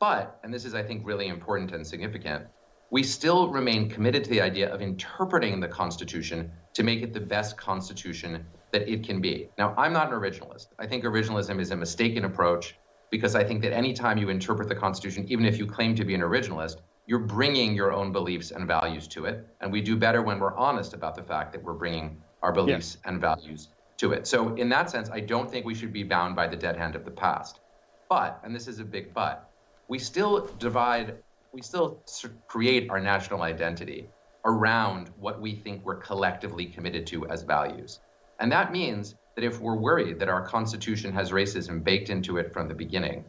But, and this is, I think, really important and significant, we still remain committed to the idea of interpreting the Constitution to make it the best Constitution that it can be. Now, I'm not an originalist. I think originalism is a mistaken approach because I think that anytime you interpret the Constitution, even if you claim to be an originalist, you're bringing your own beliefs and values to it. And we do better when we're honest about the fact that we're bringing our beliefs and values to it. So, in that sense, I don't think we should be bound by the dead hand of the past. But, and this is a big but, we still divide we still create our national identity around what we think we're collectively committed to as values. And that means that if we're worried that our Constitution has racism baked into it from the beginning,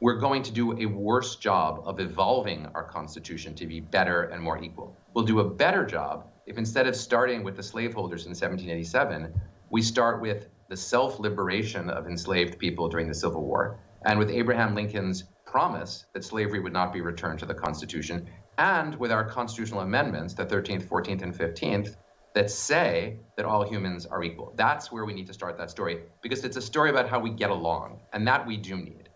we're going to do a worse job of evolving our Constitution to be better and more equal. We'll do a better job if instead of starting with the slaveholders in 1787, we start with the self liberation of enslaved people during the Civil War and with Abraham Lincoln's promise that slavery would not be returned to the Constitution, and with our constitutional amendments, the 13th, 14th, and 15th, that say that all humans are equal. That's where we need to start that story because it's a story about how we get along, and that we do need.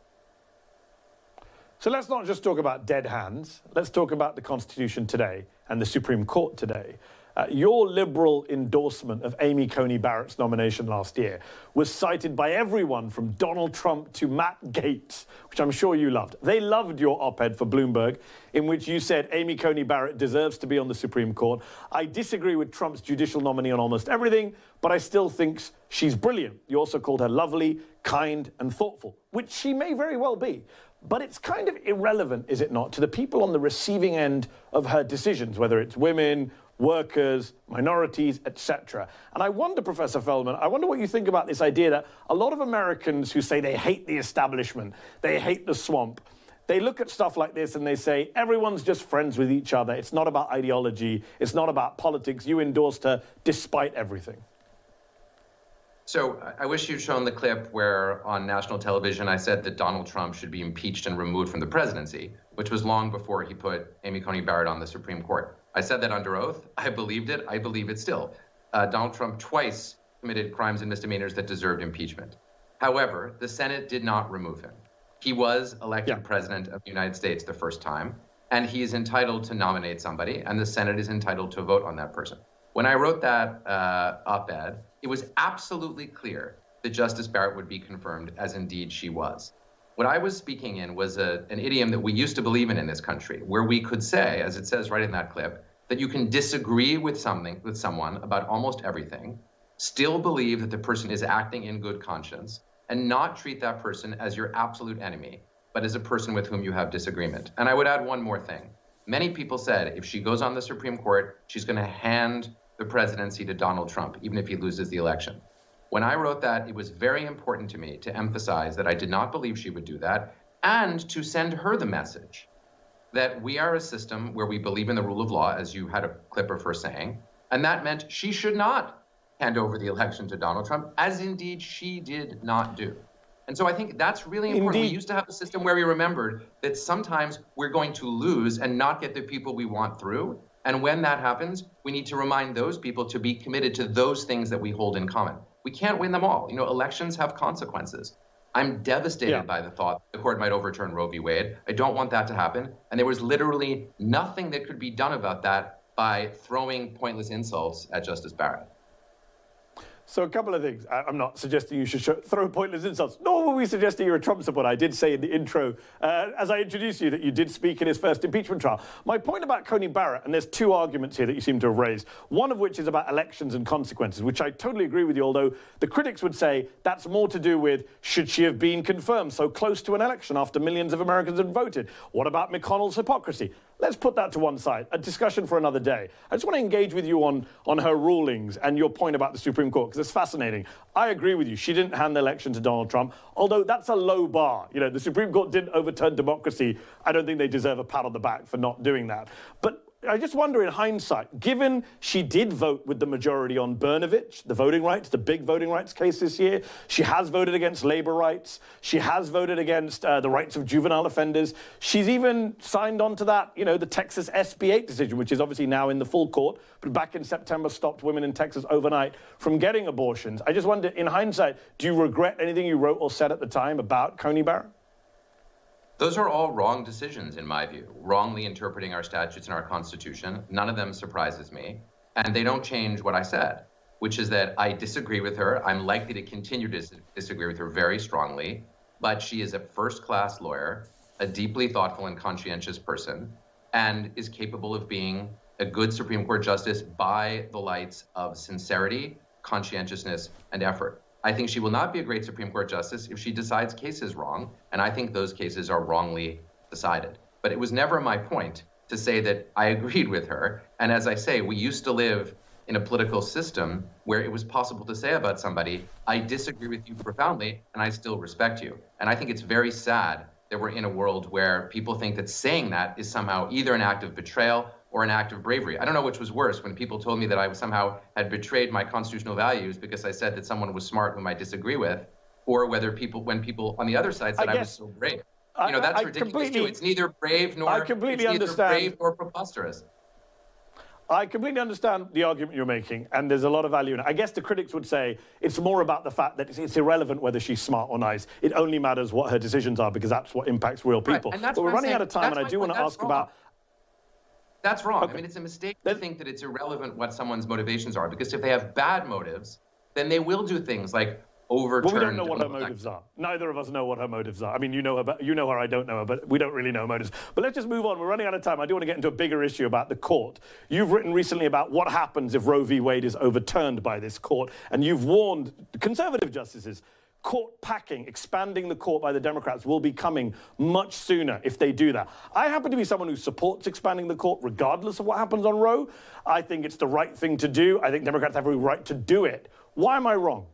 So let's not just talk about dead hands. Let's talk about the Constitution today and the Supreme Court today. Uh, your liberal endorsement of Amy Coney Barrett's nomination last year was cited by everyone from Donald Trump to Matt Gaetz, which I'm sure you loved. They loved your op ed for Bloomberg, in which you said Amy Coney Barrett deserves to be on the Supreme Court. I disagree with Trump's judicial nominee on almost everything, but I still think she's brilliant. You also called her lovely, kind, and thoughtful, which she may very well be. But it's kind of irrelevant, is it not, to the people on the receiving end of her decisions, whether it's women workers, minorities, etc. And I wonder, Professor Feldman, I wonder what you think about this idea that a lot of Americans who say they hate the establishment, they hate the swamp, they look at stuff like this and they say, everyone's just friends with each other. It's not about ideology. It's not about politics. You endorsed her despite everything. So I wish you'd shown the clip where on national television I said that Donald Trump should be impeached and removed from the presidency, which was long before he put Amy Coney Barrett on the Supreme Court. I said that under oath. I believed it. I believe it still. Uh, Donald Trump twice committed crimes and misdemeanors that deserved impeachment. However, the Senate did not remove him. He was elected yeah. president of the United States the first time, and he is entitled to nominate somebody, and the Senate is entitled to vote on that person. When I wrote that uh, op ed, it was absolutely clear that Justice Barrett would be confirmed, as indeed she was. What I was speaking in was a, an idiom that we used to believe in in this country, where we could say, as it says right in that clip, that you can disagree with something with someone about almost everything, still believe that the person is acting in good conscience, and not treat that person as your absolute enemy, but as a person with whom you have disagreement. And I would add one more thing. Many people said if she goes on the Supreme Court, she's going to hand the presidency to Donald Trump, even if he loses the election. When I wrote that, it was very important to me to emphasize that I did not believe she would do that and to send her the message that we are a system where we believe in the rule of law, as you had a clip of her saying, and that meant she should not hand over the election to Donald Trump, as indeed she did not do. And so I think that's really important. Indeed. We used to have a system where we remembered that sometimes we're going to lose and not get the people we want through. And when that happens, we need to remind those people to be committed to those things that we hold in common we can't win them all. You know, elections have consequences. I'm devastated yeah. by the thought the court might overturn Roe v. Wade. I don't want that to happen. And there was literally nothing that could be done about that by throwing pointless insults at Justice Barrett. So a couple of things. I'm not suggesting you should throw pointless insults, nor were we suggesting you're a Trump supporter. I did say in the intro, uh, as I introduced you, that you did speak in his first impeachment trial. My point about Coney Barrett, and there's two arguments here that you seem to have raised, one of which is about elections and consequences, which I totally agree with you, although the critics would say that's more to do with should she have been confirmed so close to an election after millions of Americans had voted? What about McConnell's hypocrisy? Let's put that to one side, a discussion for another day. I just want to engage with you on, on her rulings and your point about the Supreme Court, because it's fascinating. I agree with you. She didn't hand the election to Donald Trump, although that's a low bar. You know, the Supreme Court didn't overturn democracy. I don't think they deserve a pat on the back for not doing that. But I just wonder, in hindsight, given she did vote with the majority on Brnovich, the voting rights, the big voting rights case this year, she has voted against labor rights, she has voted against uh, the rights of juvenile offenders. She's even signed on to that, you know, the Texas SB 8 decision, which is obviously now in the full court, but back in September stopped women in Texas overnight from getting abortions. I just wonder, in hindsight, do you regret anything you wrote or said at the time about Coney Barrett? Those are all wrong decisions, in my view, wrongly interpreting our statutes and our Constitution. None of them surprises me. And they don't change what I said, which is that I disagree with her. I'm likely to continue to disagree with her very strongly, but she is a first class lawyer, a deeply thoughtful and conscientious person, and is capable of being a good Supreme Court justice by the lights of sincerity, conscientiousness, and effort. I think she will not be a great Supreme Court justice if she decides cases wrong, and I think those cases are wrongly decided. But it was never my point to say that I agreed with her. And as I say, we used to live in a political system where it was possible to say about somebody, I disagree with you profoundly, and I still respect you. And I think it's very sad that we're in a world where people think that saying that is somehow either an act of betrayal or an act of bravery. I don't know which was worse when people told me that I somehow had betrayed my constitutional values because I said that someone was smart whom I disagree with, or whether people, when people on the other side said I, I was so brave. You know, that's I, I ridiculous too. It's neither brave nor I completely understand. brave nor preposterous. I completely understand the argument you're making, and there's a lot of value in it. I guess the critics would say it's more about the fact that it's, it's irrelevant whether she's smart or nice. It only matters what her decisions are because that's what impacts real people. Right, but we're running saying. out of time, and I do want to ask wrong. about. That's wrong. Okay. I mean, it's a mistake to think that it's irrelevant what someone's motivations are because if they have bad motives, then they will do things like overturn. Well, we don't know what her motives are. Neither of us know what her motives are. I mean, you know her, but you know her. I don't know her, but we don't really know her motives. But let's just move on. We're running out of time. I do want to get into a bigger issue about the court. You've written recently about what happens if Roe v. Wade is overturned by this court, and you've warned conservative justices. Court packing, expanding the court by the Democrats will be coming much sooner if they do that. I happen to be someone who supports expanding the court regardless of what happens on Roe. I think it's the right thing to do. I think Democrats have every right to do it. Why am I wrong?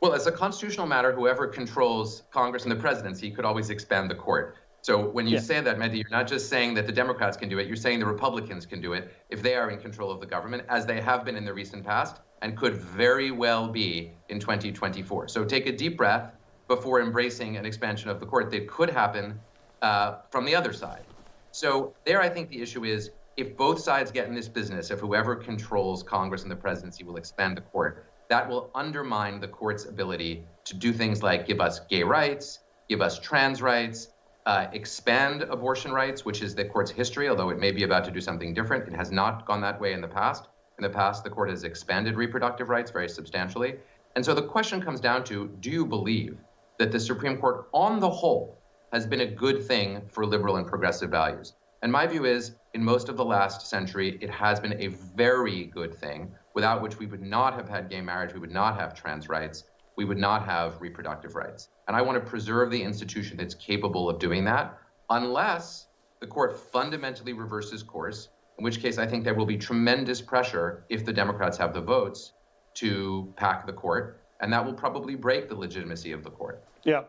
Well, as a constitutional matter, whoever controls Congress and the presidency could always expand the court. So when you Yeah. say that, Mehdi, you're not just saying that the Democrats can do it, you're saying the Republicans can do it if they are in control of the government, as they have been in the recent past and could very well be in 2024. So take a deep breath before embracing an expansion of the court that could happen uh, from the other side. So there, I think the issue is if both sides get in this business, if whoever controls Congress and the presidency will expand the court, that will undermine the court's ability to do things like give us gay rights, give us trans rights, uh, expand abortion rights, which is the court's history, although it may be about to do something different. It has not gone that way in the past. In the past, the court has expanded reproductive rights very substantially. And so the question comes down to do you believe that the Supreme Court, on the whole, has been a good thing for liberal and progressive values? And my view is, in most of the last century, it has been a very good thing without which we would not have had gay marriage, we would not have trans rights, we would not have reproductive rights. And I want to preserve the institution that's capable of doing that, unless the court fundamentally reverses course, in which case I think there will be tremendous pressure if the Democrats have the votes to pack the court, and that will probably break the legitimacy of the court. Yeah.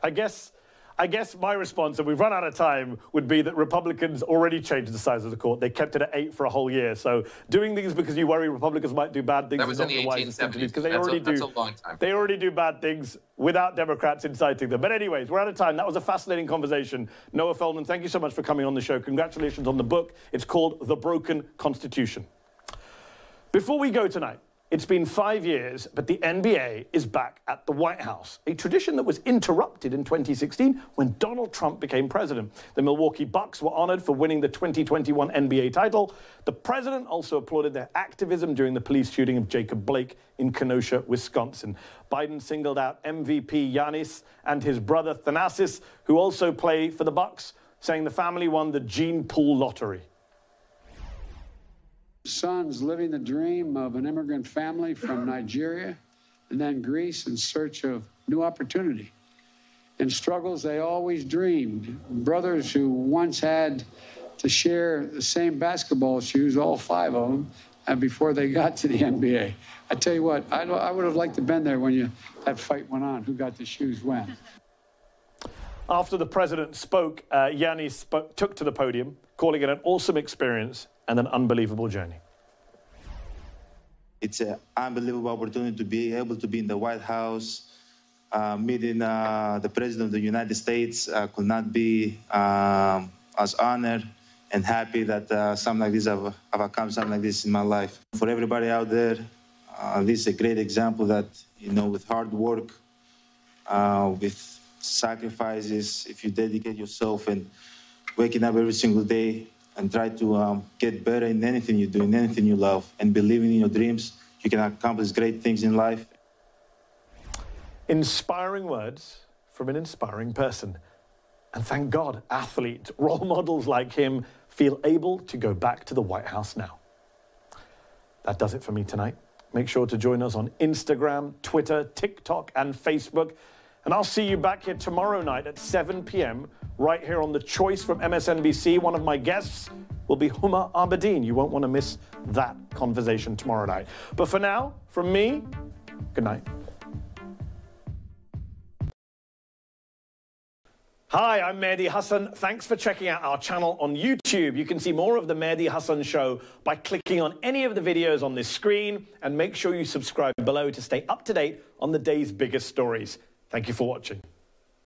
I guess I guess my response, and we've run out of time, would be that Republicans already changed the size of the court. They kept it at eight for a whole year. So doing things because you worry Republicans might do bad things That was is not the wisest thing to do, 1870s. because they a- already do. a long time. They already do bad things without Democrats inciting them. But anyways, we're out of time. That was a fascinating conversation. Noah Feldman, thank you so much for coming on the show. Congratulations on the book. It's called The Broken Constitution. Before we go tonight, it's been five years, but the NBA is back at the White House, a tradition that was interrupted in 2016 when Donald Trump became president. The Milwaukee Bucks were honored for winning the 2021 NBA title. The president also applauded their activism during the police shooting of Jacob Blake in Kenosha, Wisconsin. Biden singled out MVP Giannis and his brother Thanasis, who also play for the Bucks, saying the family won the gene pool lottery. Sons living the dream of an immigrant family from Nigeria and then Greece in search of new opportunity. In struggles they always dreamed. Brothers who once had to share the same basketball shoes, all five of them, and before they got to the NBA. I tell you what, I, I would have liked to have been there when you, that fight went on. Who got the shoes when? After the president spoke, uh, Giannis spoke, took to the podium, calling it an awesome experience and an unbelievable journey. It's an unbelievable opportunity to be able to be in the White House, uh, meeting uh, the President of the United States. I could not be um, as honored and happy that uh, something like this, I've, I've accomplished something like this in my life. For everybody out there, uh, this is a great example that, you know, with hard work, uh, with sacrifices, if you dedicate yourself and waking up every single day and try to um, get better in anything you do, in anything you love, and believing in your dreams, you can accomplish great things in life. Inspiring words from an inspiring person. And thank God, athletes, role models like him feel able to go back to the White House now. That does it for me tonight. Make sure to join us on Instagram, Twitter, TikTok, and Facebook. And I'll see you back here tomorrow night at 7 p.m. right here on The Choice from MSNBC. One of my guests will be Huma Abedin. You won't want to miss that conversation tomorrow night. But for now, from me, good night. Hi, I'm Mehdi Hasan. Thanks for checking out our channel on YouTube. You can see more of The Mehdi Hasan Show by clicking on any of the videos on this screen and make sure you subscribe below to stay up to date on the day's biggest stories. Thank you for watching.